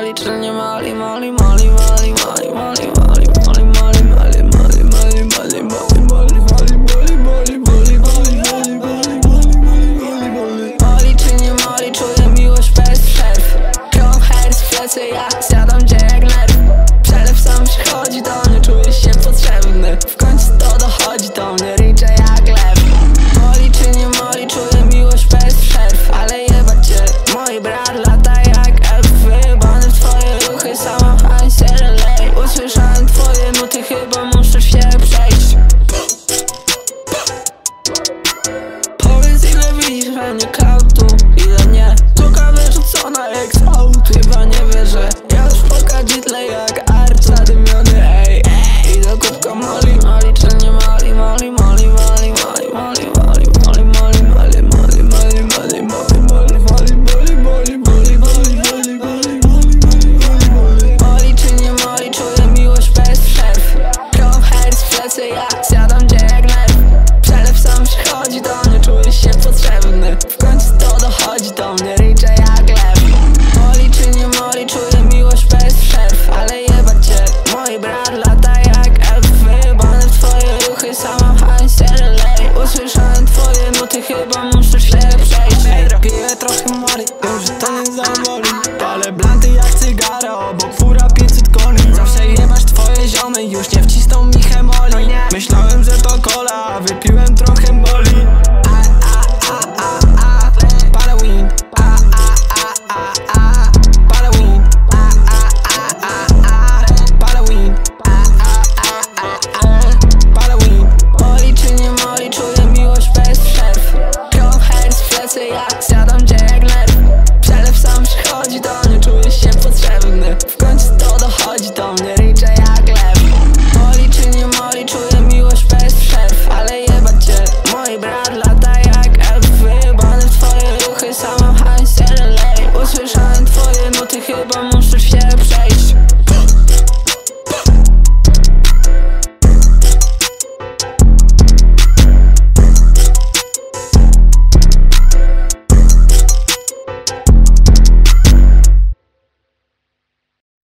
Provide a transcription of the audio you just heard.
Molly, tell you Molly, Molly, Molly, Molly, Molly, Molly, Molly. Usłyszałem twoje chyba muszę się przejść. Powiedz ile widzisz, a nie sytuację jak zjadam cię jak nerw Przelew sam przychodzi do mnie, czujesz się potrzebny. W końcu to dochodzi do mnie, ryczę jak lew. Moli czy nie moli, czuję miłość bez przerw. Ale jebać cię, mój brat lata jak elf Wybany w twoje ruchy, sama hajs lej Usłyszałem twoje nuty, chyba muszę się przejść Ej, piję trochę moli, wiem, że to nie zawoli Palę blanty jak cygara, obok fura 500 koni. Zawsze jebać twoje ziomy, już nie wcisną mi Ich lag